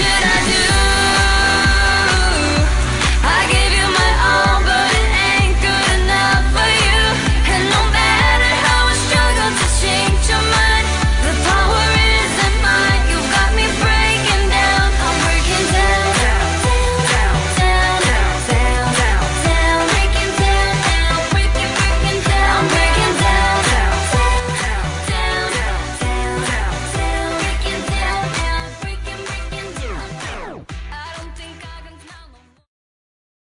should I do?